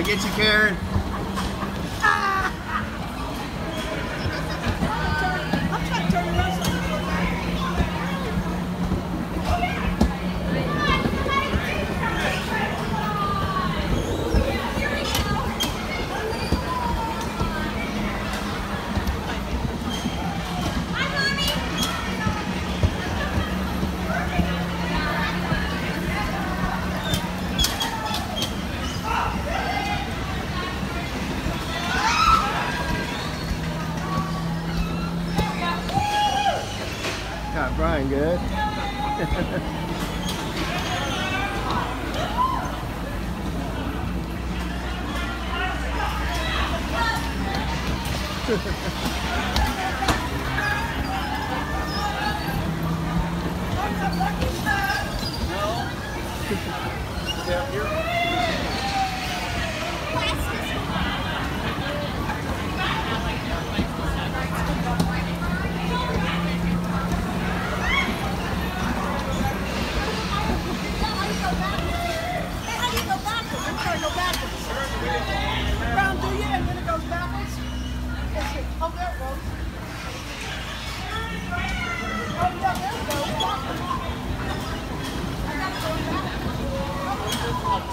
I get you, Karen? Not Brian Good.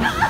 Ah!